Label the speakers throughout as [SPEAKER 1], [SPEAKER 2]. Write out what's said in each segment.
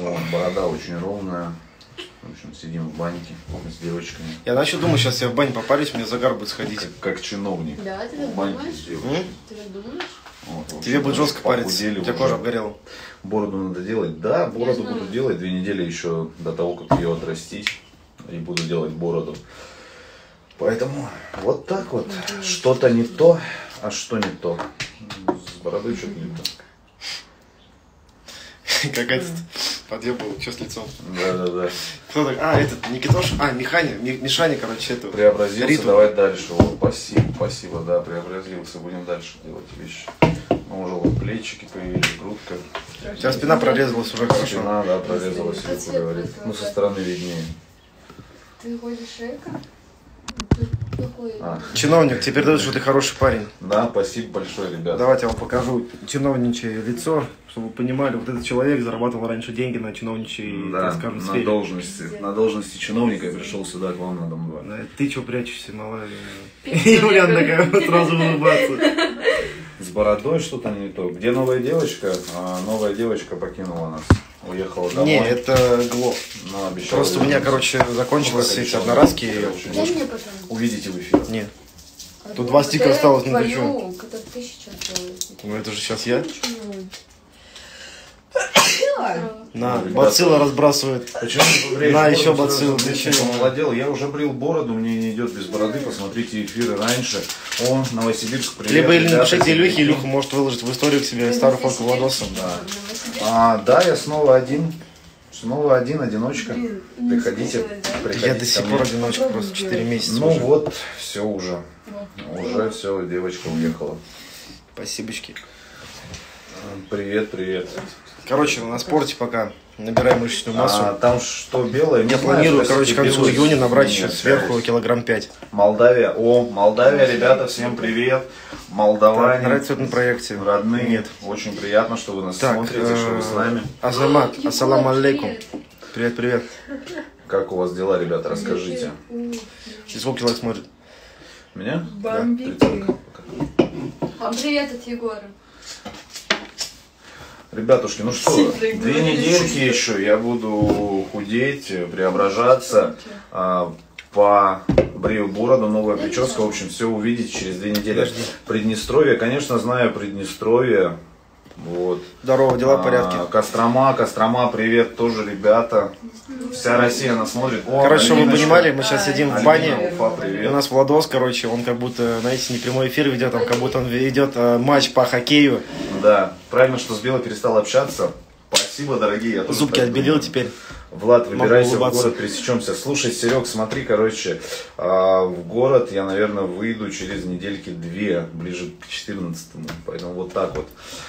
[SPEAKER 1] Вот, борода очень ровная. В общем, сидим в баньке с девочками.
[SPEAKER 2] Я начал думать, сейчас я в бане попарюсь, мне загар будет сходить.
[SPEAKER 1] Как, как чиновник.
[SPEAKER 3] Да, ты так
[SPEAKER 1] В баньке
[SPEAKER 3] думаешь?
[SPEAKER 1] с девочками.
[SPEAKER 2] М?
[SPEAKER 3] Ты так думаешь?
[SPEAKER 1] Вот, общем,
[SPEAKER 2] Тебе будет жестко париться, у тебя
[SPEAKER 1] уже.
[SPEAKER 2] кожа обгорела.
[SPEAKER 1] Бороду надо делать. Да, бороду буду делать. Две недели еще до того, как ее отрастить. И буду делать бороду. Поэтому вот так вот. Что-то не то, а что не то. С бородой что-то не то.
[SPEAKER 2] Как этот подъем был, что с лицом?
[SPEAKER 1] Да-да-да.
[SPEAKER 2] Кто так? А, этот, Никитош? А, Миханя, Ми- Мишаня, короче, это.
[SPEAKER 1] Преобразился,
[SPEAKER 2] Риту.
[SPEAKER 1] давай дальше. Вот, спасибо, спасибо, да, преобразился. Будем дальше делать вещи. Ну, уже вот плечики появились, грудка.
[SPEAKER 2] У тебя спина прорезалась уже хорошо.
[SPEAKER 1] Спина, да, прорезалась, говорит.
[SPEAKER 3] твой
[SPEAKER 1] Ну, со стороны виднее.
[SPEAKER 3] Ты ходишь какой?
[SPEAKER 1] А,
[SPEAKER 2] Чиновник, теперь дают, что ты хороший парень.
[SPEAKER 1] да, спасибо большое, ребята.
[SPEAKER 2] Давайте я вам покажу чиновничье лицо, чтобы вы понимали, вот этот человек зарабатывал раньше деньги на чиновничьей,
[SPEAKER 1] Да,
[SPEAKER 2] так скажем,
[SPEAKER 1] на
[SPEAKER 2] сфере.
[SPEAKER 1] должности, на должности чиновника я пришел сюда к вам на дом 2.
[SPEAKER 2] Да, Ты чего прячешься, малая? Юлиан такая сразу улыбаться.
[SPEAKER 1] С бородой что-то не то. Где новая девочка? А, новая девочка покинула нас. Уехала домой.
[SPEAKER 2] Не, это гло.
[SPEAKER 1] Но обещала
[SPEAKER 2] Просто у меня, короче, закончились
[SPEAKER 1] как
[SPEAKER 2] эти одноразки.
[SPEAKER 3] Дай мне потом.
[SPEAKER 1] Увидите в эфире.
[SPEAKER 2] Не,
[SPEAKER 3] А
[SPEAKER 2] Тут два стикера осталось, ну ты чё? ну это же сейчас я.
[SPEAKER 3] Почему?
[SPEAKER 2] На,
[SPEAKER 1] Ребята.
[SPEAKER 2] бацилла разбрасывает.
[SPEAKER 1] Почему не побреешь
[SPEAKER 2] На, еще
[SPEAKER 1] сразу
[SPEAKER 2] бацилл,
[SPEAKER 1] видите,
[SPEAKER 2] ты чё?
[SPEAKER 1] помолодел. Я уже брил бороду, мне не идет без бороды. Посмотрите эфиры раньше. О, Новосибирск, привет.
[SPEAKER 2] Либо или напишите Илюхе. Илюха может выложить в историю к себе старую фотку Владоса.
[SPEAKER 1] Да. А, да, я снова один. Снова один, одиночка.
[SPEAKER 3] Блин,
[SPEAKER 1] Приходите, приходите
[SPEAKER 2] Я до сих пор одиночка, просто 4 месяца
[SPEAKER 1] Ну
[SPEAKER 2] уже.
[SPEAKER 1] вот, все уже. Уже все, девочка уехала.
[SPEAKER 2] Спасибочки.
[SPEAKER 1] Привет, привет.
[SPEAKER 2] Короче, на спорте пока набираем мышечную массу.
[SPEAKER 1] А, там что белое? Не
[SPEAKER 2] Я планирую, короче, к концу июня набрать
[SPEAKER 1] Нет,
[SPEAKER 2] еще сверху
[SPEAKER 1] нет.
[SPEAKER 2] килограмм 5.
[SPEAKER 1] Молдавия. О, Молдавия, ребята, всем привет. Молдаване.
[SPEAKER 2] Нравится это на проекте?
[SPEAKER 1] Родные.
[SPEAKER 2] Нет.
[SPEAKER 1] Очень приятно, что вы нас
[SPEAKER 2] Так,
[SPEAKER 1] смотрите, что вы с
[SPEAKER 2] э,
[SPEAKER 1] нами.
[SPEAKER 2] Азамат, ассалам алейкум.
[SPEAKER 3] привет.
[SPEAKER 2] Привет.
[SPEAKER 1] Как у вас дела, ребята, расскажите.
[SPEAKER 2] И сколько человек смотрит?
[SPEAKER 1] Меня?
[SPEAKER 3] Бомбики.
[SPEAKER 1] Да, 30 пока.
[SPEAKER 3] А привет от Егора.
[SPEAKER 1] Ребятушки, ну что, две недельки еще я буду худеть, преображаться, а, по брию бороду, новая прическа, в общем, все увидите через две недели.
[SPEAKER 2] Подожди.
[SPEAKER 1] Приднестровье, конечно, знаю Приднестровье, вот.
[SPEAKER 2] Здорово, дела в порядке.
[SPEAKER 1] А, Кострома, Кострома, привет тоже, ребята. Вся Россия нас смотрит. О,
[SPEAKER 2] Короче, чтобы вы понимали, мы сейчас сидим в
[SPEAKER 1] Алина,
[SPEAKER 2] бане.
[SPEAKER 1] Уфа, привет.
[SPEAKER 2] у нас Владос, короче, он как будто, знаете, не прямой эфир ведет, а как будто он ведет э, матч по хоккею.
[SPEAKER 1] Да, правильно, что с Белой перестал общаться. Спасибо, дорогие. я
[SPEAKER 2] Зубки отбелил
[SPEAKER 1] думаю.
[SPEAKER 2] теперь.
[SPEAKER 1] Влад, выбирайся в город, пересечемся. Слушай, Серег, смотри, короче, а, в город я, наверное, выйду через недельки две, ближе к 14 Поэтому вот так вот.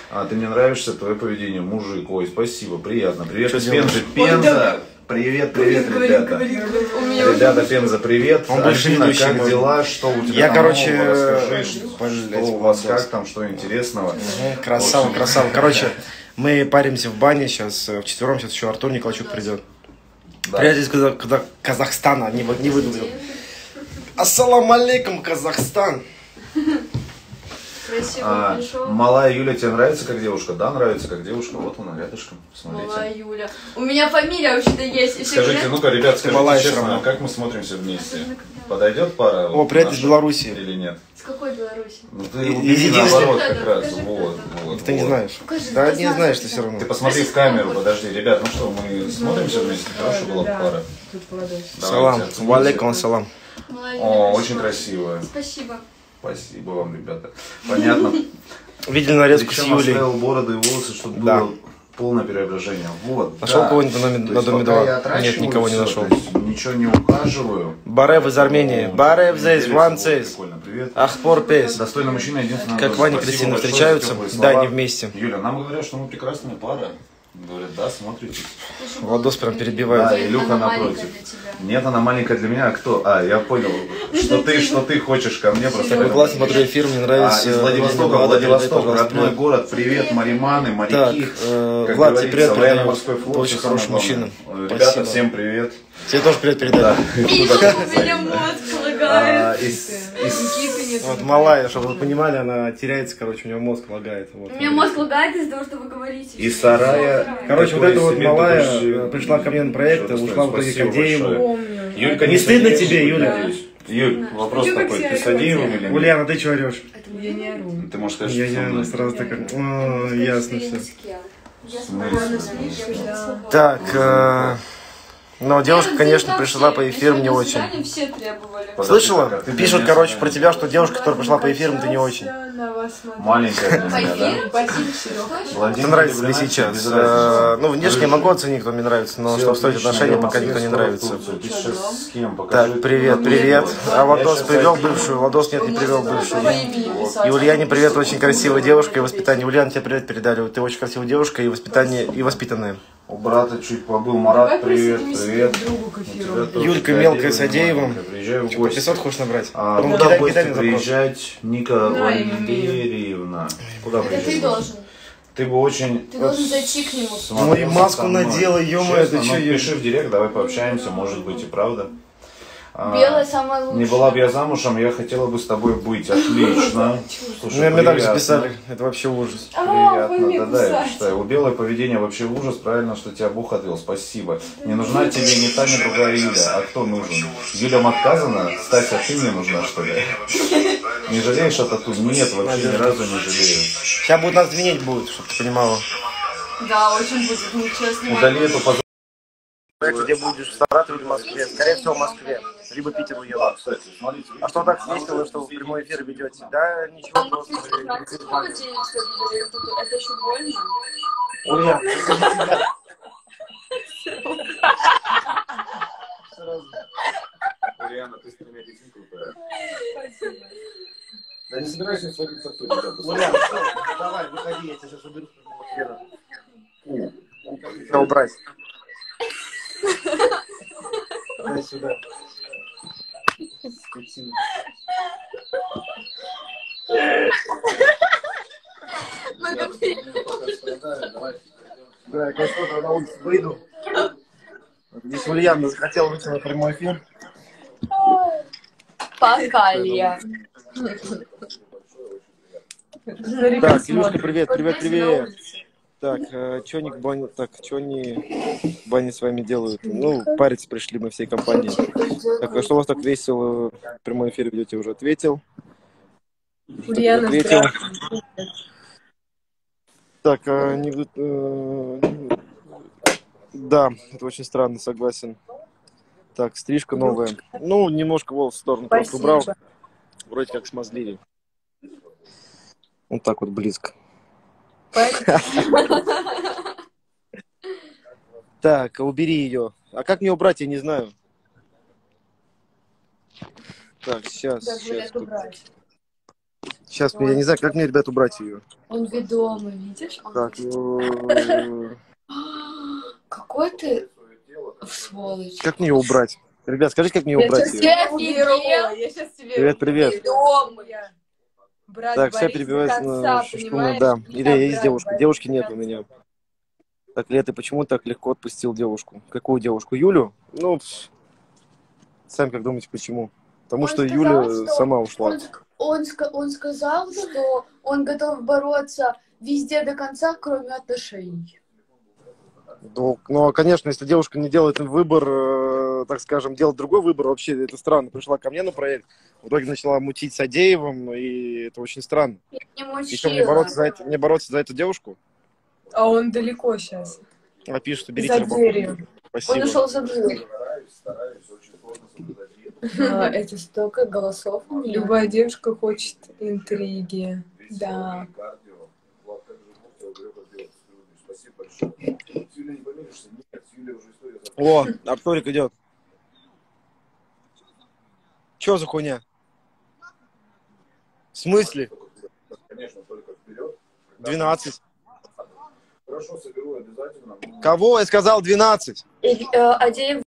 [SPEAKER 1] А, ты мне нравишься, твое поведение, мужик. Ой, спасибо, приятно. Привет
[SPEAKER 2] Что?
[SPEAKER 1] Пензы. Пенза! Привет, привет, ребята.
[SPEAKER 3] У меня
[SPEAKER 1] Ребята, Пенза, привет.
[SPEAKER 2] Он больше ведущий
[SPEAKER 1] как
[SPEAKER 2] мой.
[SPEAKER 1] дела? Что у тебя
[SPEAKER 2] Я,
[SPEAKER 1] там
[SPEAKER 2] короче,
[SPEAKER 1] нового? Расскажи, что, у вас, как там, что интересного.
[SPEAKER 2] Мгм, Красава, красава. Короче, мы паримся в бане сейчас, в четвером, сейчас еще Артур Николачук придет.
[SPEAKER 1] да.
[SPEAKER 2] Привет из Каза- Казахстана, не, вы- не выговорил. Ассалам алейкум, Казахстан.
[SPEAKER 3] Красиво
[SPEAKER 1] А,
[SPEAKER 3] пришел.
[SPEAKER 1] малая Юля, тебе нравится как девушка? Да, нравится как девушка. Вот она рядышком. Смотрите.
[SPEAKER 3] Малая Юля. У меня фамилия вообще-то есть. И
[SPEAKER 1] Скажите, ну-ка, ребят, скажите
[SPEAKER 2] малая
[SPEAKER 1] честно,
[SPEAKER 2] равно.
[SPEAKER 1] как мы смотримся вместе? Подойдет пара?
[SPEAKER 2] О, привет из Беларуси.
[SPEAKER 1] Или нет?
[SPEAKER 3] С какой Беларуси?
[SPEAKER 1] Ну ты
[SPEAKER 2] и-
[SPEAKER 1] наоборот как раз.
[SPEAKER 3] покажи,
[SPEAKER 1] Вот, вот.
[SPEAKER 2] Ты не
[SPEAKER 1] вот.
[SPEAKER 2] знаешь.
[SPEAKER 3] Покажи,
[SPEAKER 2] Да,
[SPEAKER 3] ты
[SPEAKER 2] не
[SPEAKER 3] знаешь,
[SPEAKER 2] ты все равно.
[SPEAKER 1] Ты посмотри в камеру, подожди. Ребят, ну что, мы смотримся вместе? Хорошо была пара.
[SPEAKER 2] Салам. Валейкум
[SPEAKER 3] Юля
[SPEAKER 1] О, очень красивая.
[SPEAKER 3] Спасибо.
[SPEAKER 1] Спасибо вам, ребята. Понятно.
[SPEAKER 2] Видели нарезку с
[SPEAKER 1] Причем
[SPEAKER 2] Юлей.
[SPEAKER 1] оставил бороду и волосы, чтобы
[SPEAKER 2] Да.
[SPEAKER 1] было полное преображение. Вот.
[SPEAKER 2] Нашел
[SPEAKER 1] да.
[SPEAKER 2] кого-нибудь на на доме
[SPEAKER 1] пока
[SPEAKER 2] два?
[SPEAKER 1] я отращиваю
[SPEAKER 2] Нет, никого не нашел.
[SPEAKER 1] есть Ничего не ухаживаю.
[SPEAKER 2] Барев из Армении. Барев здесь, ван
[SPEAKER 1] привет.
[SPEAKER 2] Ахпор пес.
[SPEAKER 1] Достойный мужчина, единственное.
[SPEAKER 2] Как Ваня и Кристина встречаются? Да, не вместе.
[SPEAKER 1] Юля, нам говорят, что мы прекрасная пара. Говорят, да, смотрите.
[SPEAKER 2] Владос прям перебивает.
[SPEAKER 1] Да, Илюха
[SPEAKER 3] Она
[SPEAKER 1] напротив. Нет, она маленькая для меня, а кто? А, я понял. Что ты, что ты хочешь ко мне, просто
[SPEAKER 2] Я классно смотрю эфир, мне
[SPEAKER 1] А,
[SPEAKER 2] нравится.
[SPEAKER 1] из Владивостока, Владивосток, родной город. Привет, мариманы, моряки.
[SPEAKER 2] Так, э,
[SPEAKER 1] Как
[SPEAKER 2] Влад, тебе привет передаю.
[SPEAKER 1] военно-морской флот.
[SPEAKER 2] Очень хороший мужчина.
[SPEAKER 1] Ребята,
[SPEAKER 2] Спасибо.
[SPEAKER 1] всем привет.
[SPEAKER 2] Тебе тоже привет передай.
[SPEAKER 1] Да.
[SPEAKER 3] Миша, у меня мозг
[SPEAKER 1] А,
[SPEAKER 3] лагает.
[SPEAKER 1] из-
[SPEAKER 3] нет.
[SPEAKER 2] Вот малая, чтобы вы понимали, она теряется, короче, у нее мозг лагает. Вот.
[SPEAKER 3] У меня мозг лагает из-за того, что вы говорите.
[SPEAKER 1] И сарая.
[SPEAKER 2] Короче, вот эта вот малая э, пришла ко мне на проект,
[SPEAKER 1] Что-то
[SPEAKER 2] ушла в итоге к Адееву.
[SPEAKER 1] Юлька,
[SPEAKER 2] Не стыдно тебе, Юля?
[SPEAKER 1] Юль, вопрос
[SPEAKER 4] как
[SPEAKER 1] такой, ты с Адеевым или нет?
[SPEAKER 2] Ульяна, ты чего орешь?
[SPEAKER 4] Я не ору.
[SPEAKER 1] Ты можешь сказать,
[SPEAKER 2] Я,
[SPEAKER 1] что
[SPEAKER 2] я
[SPEAKER 1] мной.
[SPEAKER 2] сразу так, ясно все. Так, э, но девушка, конечно, пришла по эфирам не очень.
[SPEAKER 3] Все требовали.
[SPEAKER 1] Подожди,
[SPEAKER 2] Слышала? Пишут, короче, про тебя, что девушка, которая пришла по эфирам, ты не очень.
[SPEAKER 1] Маленькая
[SPEAKER 2] Кто нравится
[SPEAKER 1] или
[SPEAKER 2] сейчас? Э, Ну, внешне я могу оценить, кто мне нравится, но строить
[SPEAKER 1] отлично,
[SPEAKER 2] отношения, пока никто не нравится. Так, привет,
[SPEAKER 1] Ну,
[SPEAKER 2] привет. А Владос привел бывшую, Владос нет, не привел бывшую. И Ульяне привет, очень красивая девушка и воспитание. Ульяна, тебе привет передали. Ты очень красивая девушка и воспитание, и воспитанная.
[SPEAKER 1] У брата чуть побыл. Марат, привет, привет. тоже
[SPEAKER 2] Юлька мелкая
[SPEAKER 1] девушка
[SPEAKER 2] с Адеевым.
[SPEAKER 1] маленькая. Приезжай в
[SPEAKER 2] Что, по
[SPEAKER 1] гости.
[SPEAKER 2] 500 хочешь набрать?
[SPEAKER 1] А,
[SPEAKER 2] Потом
[SPEAKER 1] куда
[SPEAKER 2] кидай,
[SPEAKER 1] в гости
[SPEAKER 2] кидай
[SPEAKER 1] приезжать, Ника
[SPEAKER 4] Да, я умею.
[SPEAKER 1] Валерьевна? Куда
[SPEAKER 3] Это ты
[SPEAKER 1] приезжать?
[SPEAKER 3] должен.
[SPEAKER 1] Ты бы очень...
[SPEAKER 3] Ты должен зайти к нему.
[SPEAKER 2] Ну и маску надела, ё-моё, чё,
[SPEAKER 1] ну,
[SPEAKER 2] Юль?
[SPEAKER 1] пиши в директ, давай пообщаемся, может быть и правда. А,
[SPEAKER 3] Белая самая лучшая.
[SPEAKER 1] Не была бы я замужем, я хотела бы с тобой быть. Отлично. Слушай,
[SPEAKER 2] Ну, мне так же
[SPEAKER 1] приятно.
[SPEAKER 2] писали. Это вообще ужас.
[SPEAKER 4] А,
[SPEAKER 1] Приятно, да, да, я
[SPEAKER 4] писать.
[SPEAKER 1] читаю. У белое поведение вообще ужас, правильно, что тебя Бог отвел, спасибо. Не нужна тебе ни та, ни другая Юля, а кто нужен? Юлям отказано? Стася, ты мне нужна, что ли? Не жалеешь о тату? Нет, вообще ни разу не жалею.
[SPEAKER 2] Сейчас будет нас звенеть будет, чтобы ты понимала.
[SPEAKER 3] Да, очень будет нечестно.
[SPEAKER 1] Удали эту позорную
[SPEAKER 2] Где будешь, в Саратове или в Москве? Скорее всего, в Москве. Либо Питер
[SPEAKER 1] смотрите,
[SPEAKER 2] А что так весело, что вы прямой эфир ведете? Да, ничего, просто...
[SPEAKER 3] Это еще больно?
[SPEAKER 2] Ульяна,
[SPEAKER 1] Ульяна, ты с тремя детьми крутая. Да не собирайся сводить в ребята.
[SPEAKER 2] Ульяна, всё, давай, выходи, я тебя сейчас уберу с убрать. Дай сюда. Скотина. Да, я, конечно, завтра на улицу выйду. Здесь Ульяна захотела выйти на прямой эфир.
[SPEAKER 3] Пока, Илья.
[SPEAKER 2] Так, Илюшка, привет, привет, привет. Так, э, чё они к бане, так, чё они в бане с вами делают? Ну, париться пришли мы всей компанией. Так, а что у вас так весело? В прямой эфир ведете, уже ответил.
[SPEAKER 4] Ульяна,
[SPEAKER 2] Ответил. Так, а, анекдот, э, да, это очень странно, согласен. Так, стрижка новая. Ну, немножко волос в сторону просто убрал.
[SPEAKER 4] Спасибо.
[SPEAKER 2] Вроде как смазливее. Вот так вот близко. Так, а убери ее. А как мне убрать, я не знаю. Так, сейчас,
[SPEAKER 3] Как
[SPEAKER 2] сейчас. Сейчас, я не знаю, как мне, ребят, убрать ее.
[SPEAKER 3] Он ведомый, видишь? Он-
[SPEAKER 2] Так,
[SPEAKER 3] Какой ты сволочь.
[SPEAKER 2] как мне ее убрать? Ребят, скажите, как мне ее убрать?
[SPEAKER 4] Я сейчас тебе
[SPEAKER 2] Привет, привет.
[SPEAKER 4] Ведомый. Брат
[SPEAKER 2] Так, все
[SPEAKER 4] Борис
[SPEAKER 2] перебивается
[SPEAKER 4] до
[SPEAKER 2] на
[SPEAKER 4] конца,
[SPEAKER 2] шишку, да. Или есть девушка.
[SPEAKER 4] Борис
[SPEAKER 2] Девушки нет у меня. Так, Лет, ты почему так легко отпустил девушку? Какую девушку? Юлю? Ну, сами как думаете, почему? Потому
[SPEAKER 3] Он
[SPEAKER 2] что
[SPEAKER 3] сказал,
[SPEAKER 2] Юля
[SPEAKER 3] что
[SPEAKER 2] сама ушла.
[SPEAKER 3] Он, он, он сказал, что он готов бороться везде до конца, кроме отношений.
[SPEAKER 2] Ну, ну, конечно, если девушка не делает выбор, э, так скажем, делает другой выбор, вообще это странно. Пришла ко мне на проект, в итоге начала мутить с Адеевым, и это очень странно. Что, мне бороться за, это, мне бороться за эту девушку?
[SPEAKER 4] А он далеко сейчас.
[SPEAKER 2] А пишет, что берите
[SPEAKER 4] За дверью.
[SPEAKER 2] Спасибо.
[SPEAKER 3] Он ушел за дверь. А, Это столько голосов у меня.
[SPEAKER 4] Любая девушка хочет интриги. Да.
[SPEAKER 2] О, Артурик идет. Че за хуйня? В смысле?
[SPEAKER 1] Конечно, только вперед.
[SPEAKER 2] 12.
[SPEAKER 1] Хорошо, соберу обязательно.
[SPEAKER 2] Кого? Я сказал 12.
[SPEAKER 3] Иль- э, Адеев